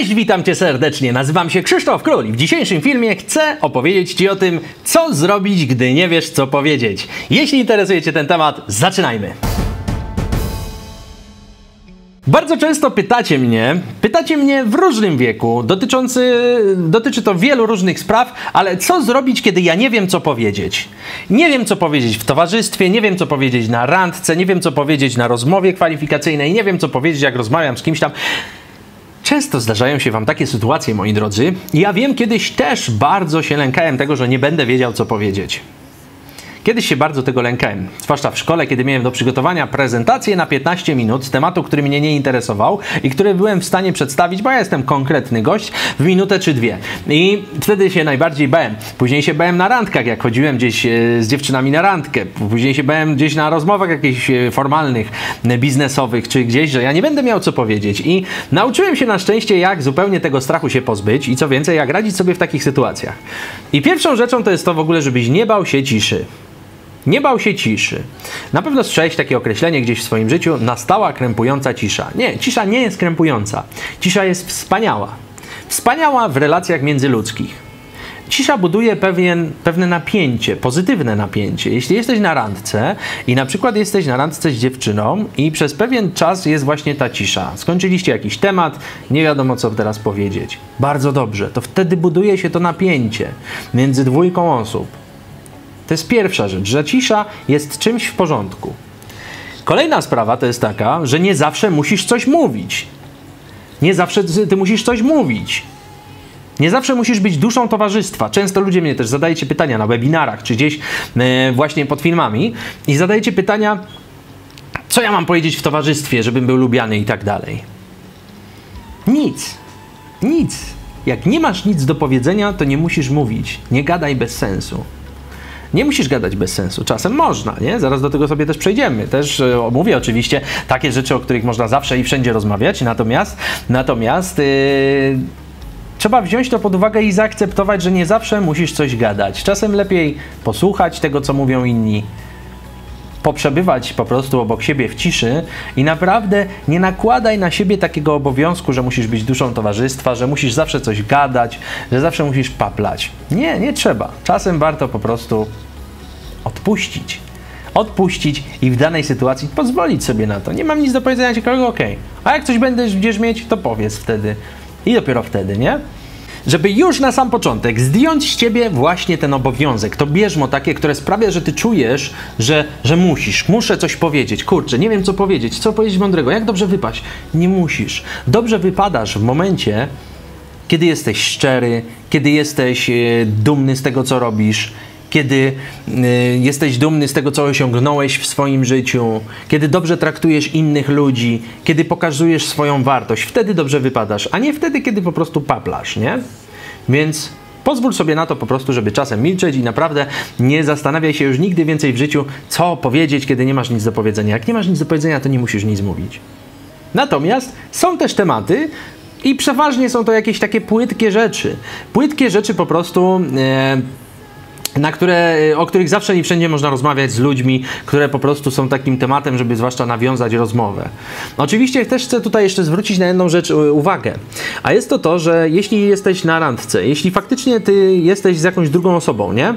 Cześć, witam Cię serdecznie. Nazywam się Krzysztof Król i w dzisiejszym filmie chcę opowiedzieć Ci o tym, co zrobić, gdy nie wiesz, co powiedzieć. Jeśli interesuje Cię ten temat, zaczynajmy. Bardzo często pytacie mnie, pytacie mnie w różnym wieku, dotyczący, dotyczy to wielu różnych spraw, ale co zrobić, kiedy ja nie wiem, co powiedzieć? Nie wiem, co powiedzieć w towarzystwie, nie wiem, co powiedzieć na randce, nie wiem, co powiedzieć na rozmowie kwalifikacyjnej, nie wiem, co powiedzieć, jak rozmawiam z kimś tam. Często zdarzają się Wam takie sytuacje, moi drodzy. Ja wiem, kiedyś też bardzo się lękałem tego, że nie będę wiedział, co powiedzieć. Kiedyś się bardzo tego lękałem, zwłaszcza w szkole, kiedy miałem do przygotowania prezentację na 15 minut z tematu, który mnie nie interesował i który byłem w stanie przedstawić, bo ja jestem konkretny gość, w minutę czy dwie. I wtedy się najbardziej bałem. Później się bałem na randkach, jak chodziłem gdzieś e, z dziewczynami na randkę. Później się bałem gdzieś na rozmowach jakichś e, formalnych, e, biznesowych, czy gdzieś, że ja nie będę miał co powiedzieć. I nauczyłem się na szczęście, jak zupełnie tego strachu się pozbyć i co więcej, jak radzić sobie w takich sytuacjach. I pierwszą rzeczą to jest to w ogóle, żebyś nie bał się ciszy. Nie bał się ciszy. Na pewno słyszałeś takie określenie gdzieś w swoim życiu, nastała krępująca cisza. Nie, cisza nie jest krępująca. Cisza jest wspaniała. Wspaniała w relacjach międzyludzkich. Cisza buduje pewien, pewne napięcie, pozytywne napięcie. Jeśli jesteś na randce i na przykład jesteś na randce z dziewczyną i przez pewien czas jest właśnie ta cisza. Skończyliście jakiś temat, nie wiadomo co teraz powiedzieć. Bardzo dobrze, to wtedy buduje się to napięcie między dwójką osób. To jest pierwsza rzecz, że cisza jest czymś w porządku. Kolejna sprawa to jest taka, że nie zawsze musisz coś mówić. Nie zawsze ty musisz coś mówić. Nie zawsze musisz być duszą towarzystwa. Często ludzie mnie też zadajecie pytania na webinarach czy gdzieś e, właśnie pod filmami i zadajecie pytania, co ja mam powiedzieć w towarzystwie, żebym był lubiany i tak dalej. Nic. Nic. Jak nie masz nic do powiedzenia, to nie musisz mówić. Nie gadaj bez sensu. Nie musisz gadać bez sensu. Czasem można, nie? Zaraz do tego sobie też przejdziemy. Też e, omówię oczywiście takie rzeczy, o których można zawsze i wszędzie rozmawiać, natomiast, natomiast yy, trzeba wziąć to pod uwagę i zaakceptować, że nie zawsze musisz coś gadać. Czasem lepiej posłuchać tego, co mówią inni, poprzebywać po prostu obok siebie w ciszy i naprawdę nie nakładaj na siebie takiego obowiązku, że musisz być duszą towarzystwa, że musisz zawsze coś gadać, że zawsze musisz paplać. Nie, nie trzeba. Czasem warto po prostu odpuścić. Odpuścić i w danej sytuacji pozwolić sobie na to. Nie mam nic do powiedzenia ciekawego, ok. A jak coś będziesz mieć, to powiedz wtedy. I dopiero wtedy, nie? Żeby już na sam początek zdjąć z ciebie właśnie ten obowiązek, to bierzmo takie, które sprawia, że ty czujesz, że, że musisz, muszę coś powiedzieć, kurczę, nie wiem co powiedzieć, co powiedzieć mądrego, jak dobrze wypaść. Nie musisz. Dobrze wypadasz w momencie, kiedy jesteś szczery, kiedy jesteś e, dumny z tego, co robisz, kiedy y, jesteś dumny z tego, co osiągnąłeś w swoim życiu, kiedy dobrze traktujesz innych ludzi, kiedy pokazujesz swoją wartość, wtedy dobrze wypadasz, a nie wtedy, kiedy po prostu paplasz, nie? Więc pozwól sobie na to po prostu, żeby czasem milczeć i naprawdę nie zastanawiaj się już nigdy więcej w życiu, co powiedzieć, kiedy nie masz nic do powiedzenia. Jak nie masz nic do powiedzenia, to nie musisz nic mówić. Natomiast są też tematy, i przeważnie są to jakieś takie płytkie rzeczy. Płytkie rzeczy po prostu. E, na które, o których zawsze i wszędzie można rozmawiać z ludźmi, które po prostu są takim tematem, żeby zwłaszcza nawiązać rozmowę. Oczywiście też chcę tutaj jeszcze zwrócić na jedną rzecz uwagę, a jest to to, że jeśli jesteś na randce, jeśli faktycznie ty jesteś z jakąś drugą osobą, nie?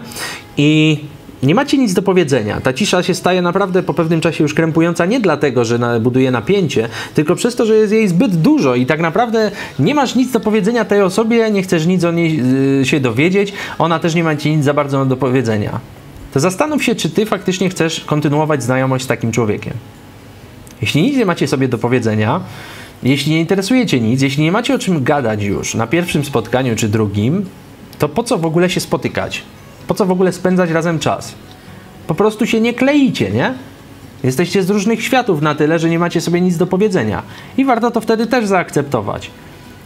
I nie macie nic do powiedzenia. Ta cisza się staje naprawdę po pewnym czasie już krępująca nie dlatego, że buduje napięcie, tylko przez to, że jest jej zbyt dużo i tak naprawdę nie masz nic do powiedzenia tej osobie, nie chcesz nic o niej yy, się dowiedzieć, ona też nie ma ci nic za bardzo do powiedzenia. To zastanów się, czy ty faktycznie chcesz kontynuować znajomość z takim człowiekiem. Jeśli nic nie macie sobie do powiedzenia, jeśli nie interesuje cię nic, jeśli nie macie o czym gadać już na pierwszym spotkaniu czy drugim, to po co w ogóle się spotykać? Po co w ogóle spędzać razem czas? Po prostu się nie kleicie, nie? Jesteście z różnych światów na tyle, że nie macie sobie nic do powiedzenia. I warto to wtedy też zaakceptować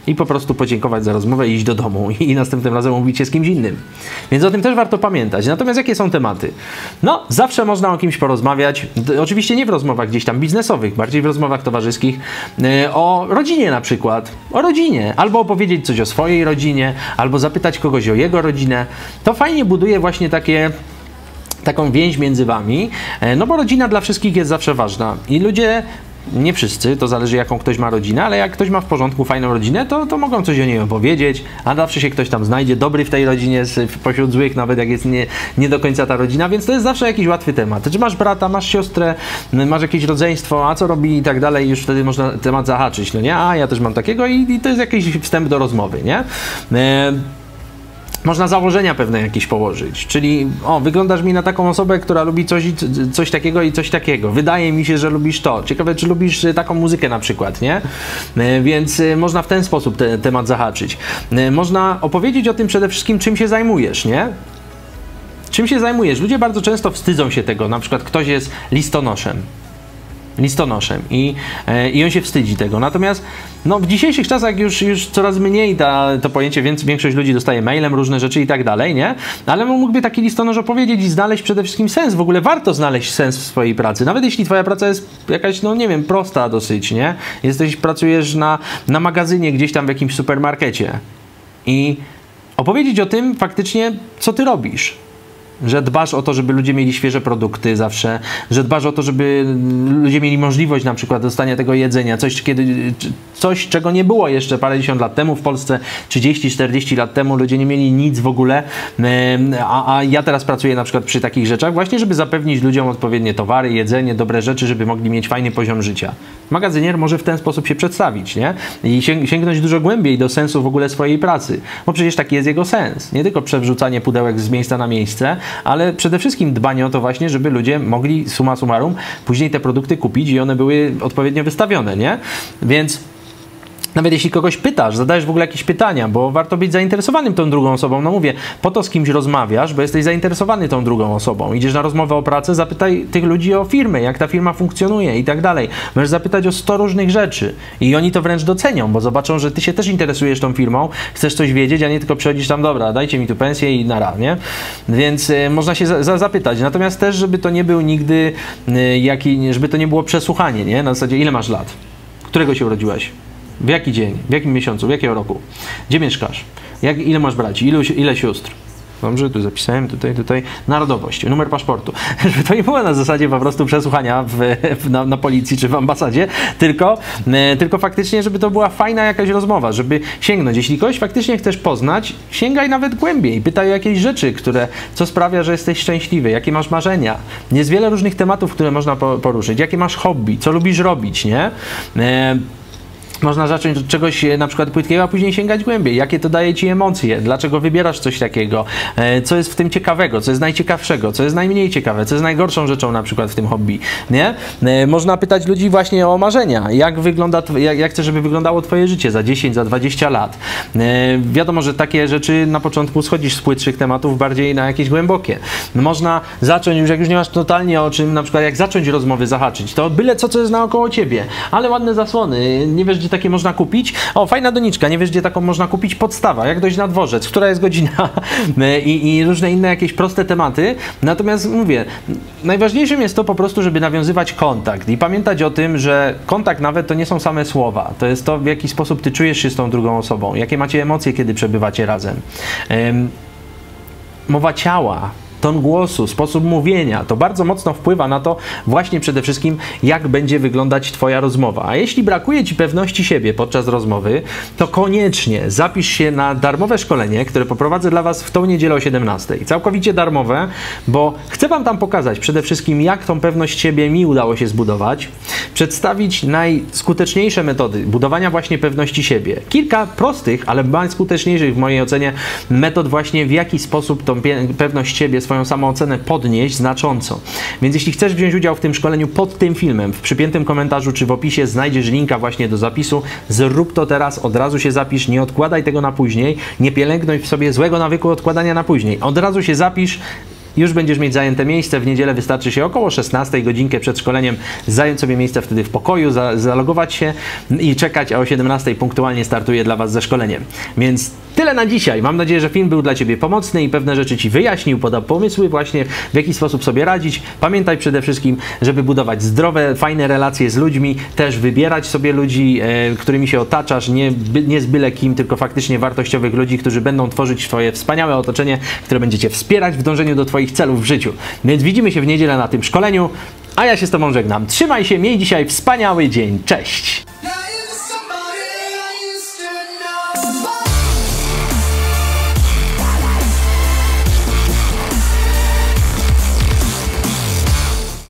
i po prostu podziękować za rozmowę i iść do domu i następnym razem mówić się z kimś innym. Więc o tym też warto pamiętać. Natomiast jakie są tematy? No, zawsze można o kimś porozmawiać, oczywiście nie w rozmowach gdzieś tam biznesowych, bardziej w rozmowach towarzyskich, y, o rodzinie na przykład, o rodzinie, albo opowiedzieć coś o swojej rodzinie, albo zapytać kogoś o jego rodzinę. To fajnie buduje właśnie takie taką więź między wami, e, no bo rodzina dla wszystkich jest zawsze ważna i ludzie nie wszyscy, to zależy jaką ktoś ma rodzinę, ale jak ktoś ma w porządku fajną rodzinę, to, to mogą coś o niej opowiedzieć, a zawsze się ktoś tam znajdzie, dobry w tej rodzinie, pośród złych, nawet jak jest nie, nie do końca ta rodzina, więc to jest zawsze jakiś łatwy temat. Czy masz brata, masz siostrę, masz jakieś rodzeństwo, a co robi i tak dalej, już wtedy można temat zahaczyć, no nie? A ja też mam takiego i, i to jest jakiś wstęp do rozmowy, nie? E można założenia pewne jakieś położyć. Czyli, o, wyglądasz mi na taką osobę, która lubi coś, coś takiego i coś takiego. Wydaje mi się, że lubisz to. Ciekawe, czy lubisz e, taką muzykę na przykład, nie? E, więc e, można w ten sposób ten temat zahaczyć. Można opowiedzieć o tym przede wszystkim, czym się zajmujesz, nie? Czym się zajmujesz? Ludzie bardzo często wstydzą się tego. Na przykład ktoś jest listonoszem listonoszem i, e, i on się wstydzi tego. Natomiast no, w dzisiejszych czasach już, już coraz mniej ta, to pojęcie, więc większość ludzi dostaje mailem różne rzeczy i tak dalej, nie? Ale mógłby taki listonosz opowiedzieć i znaleźć przede wszystkim sens. W ogóle warto znaleźć sens w swojej pracy. Nawet jeśli twoja praca jest jakaś, no nie wiem, prosta dosyć, nie? Jesteś, pracujesz na, na magazynie gdzieś tam w jakimś supermarkecie i opowiedzieć o tym faktycznie, co ty robisz że dbasz o to, żeby ludzie mieli świeże produkty zawsze, że dbasz o to, żeby ludzie mieli możliwość na przykład dostania tego jedzenia, coś, kiedy, coś czego nie było jeszcze parędziesiąt lat temu w Polsce, 30-40 lat temu ludzie nie mieli nic w ogóle, a, a ja teraz pracuję na przykład przy takich rzeczach właśnie, żeby zapewnić ludziom odpowiednie towary, jedzenie, dobre rzeczy, żeby mogli mieć fajny poziom życia. Magazynier może w ten sposób się przedstawić, nie? I sięgnąć dużo głębiej do sensu w ogóle swojej pracy, bo przecież taki jest jego sens. Nie tylko przewrzucanie pudełek z miejsca na miejsce, ale przede wszystkim dbanie o to właśnie, żeby ludzie mogli suma summarum później te produkty kupić i one były odpowiednio wystawione, nie? Więc nawet jeśli kogoś pytasz, zadajesz w ogóle jakieś pytania, bo warto być zainteresowanym tą drugą osobą. No mówię, po to z kimś rozmawiasz, bo jesteś zainteresowany tą drugą osobą. Idziesz na rozmowę o pracę, zapytaj tych ludzi o firmę, jak ta firma funkcjonuje i tak dalej. Możesz zapytać o 100 różnych rzeczy i oni to wręcz docenią, bo zobaczą, że ty się też interesujesz tą firmą, chcesz coś wiedzieć, a nie tylko przychodzisz tam, dobra, dajcie mi tu pensję i nara, nie? Więc y, można się za, za, zapytać. Natomiast też, żeby to nie był nigdy, y, jaki, żeby to nie było przesłuchanie, nie? Na zasadzie, ile masz lat? Którego się urodziłeś? W jaki dzień? W jakim miesiącu? W jakiego roku? Gdzie mieszkasz? Jak, ile masz braci? Ilu, ile sióstr? Dobrze, tu zapisałem, tutaj, tutaj. Narodowość, numer paszportu. Żeby to nie było na zasadzie po prostu przesłuchania w, w, na, na, policji czy w ambasadzie, tylko, e, tylko faktycznie, żeby to była fajna jakaś rozmowa, żeby sięgnąć. Jeśli kogoś faktycznie chcesz poznać, sięgaj nawet głębiej, pytaj o jakieś rzeczy, które, co sprawia, że jesteś szczęśliwy, jakie masz marzenia. Jest wiele różnych tematów, które można poruszyć. Jakie masz hobby, co lubisz robić, nie? E, można zacząć od czegoś e, na przykład płytkiego, a później sięgać głębiej. Jakie to daje ci emocje? Dlaczego wybierasz coś takiego? E, co jest w tym ciekawego? Co jest najciekawszego? Co jest najmniej ciekawe? Co jest najgorszą rzeczą na przykład w tym hobby? Nie? E, można pytać ludzi właśnie o marzenia. Jak wygląda, jak, jak chcesz, żeby wyglądało twoje życie za 10, za 20 lat? Wiadomo, że takie rzeczy na początku schodzisz z płytszych tematów bardziej na jakieś głębokie. Można zacząć, już jak już nie masz totalnie o czym, na przykład jak zacząć rozmowy zahaczyć, to byle co, co jest naokoło ciebie, ale ładne zasłony, nie wiesz, gdzie takie można kupić? O, fajna doniczka, nie wiesz, gdzie taką można kupić? Podstawa, jak dojść na dworzec, która jest godzina I, i różne inne jakieś proste tematy. Natomiast mówię, najważniejszym jest to po prostu, żeby nawiązywać kontakt i pamiętać o tym, że kontakt nawet to nie są same słowa. To jest to, w jaki sposób ty czujesz się z tą drugą osobą, jakie macie emocje, kiedy przebywacie razem. Mowa ciała, ton głosu, sposób mówienia, to bardzo mocno wpływa na to właśnie przede wszystkim, jak będzie wyglądać Twoja rozmowa. A jeśli brakuje Ci pewności siebie podczas rozmowy, to koniecznie zapisz się na darmowe szkolenie, które poprowadzę dla Was w tą niedzielę o 17. Całkowicie darmowe, bo chcę Wam tam pokazać przede wszystkim, jak tą pewność siebie mi udało się zbudować, przedstawić najskuteczniejsze metody budowania właśnie pewności siebie. Kilka prostych, ale najskuteczniejszych w mojej ocenie metod właśnie, w jaki sposób tą pewność siebie swoją samoocenę podnieść znacząco. Więc jeśli chcesz wziąć udział w tym szkoleniu pod tym filmem, w przypiętym komentarzu czy w opisie znajdziesz linka właśnie do zapisu. Zrób to teraz, od razu się zapisz, nie odkładaj tego na później, nie pielęgnuj w sobie złego nawyku odkładania na później. Od razu się zapisz, już będziesz mieć zajęte miejsce. W niedzielę wystarczy się około 16 godzinkę przed szkoleniem zająć sobie miejsce wtedy w pokoju, za, zalogować się i czekać, a o 17 punktualnie startuje dla Was ze szkoleniem. Więc tyle na dzisiaj. Mam nadzieję, że film był dla Ciebie pomocny i pewne rzeczy Ci wyjaśnił, podał pomysły właśnie, w jaki sposób sobie radzić. Pamiętaj przede wszystkim, żeby budować zdrowe, fajne relacje z ludźmi, też wybierać sobie ludzi, e, którymi się otaczasz, nie, nie z byle kim, tylko faktycznie wartościowych ludzi, którzy będą tworzyć Twoje wspaniałe otoczenie, które będzie Cię wspierać w dążeniu do Twoich celów w życiu. Więc widzimy się w niedzielę na tym szkoleniu. A ja się z Tobą żegnam. Trzymaj się, miej dzisiaj wspaniały dzień. Cześć!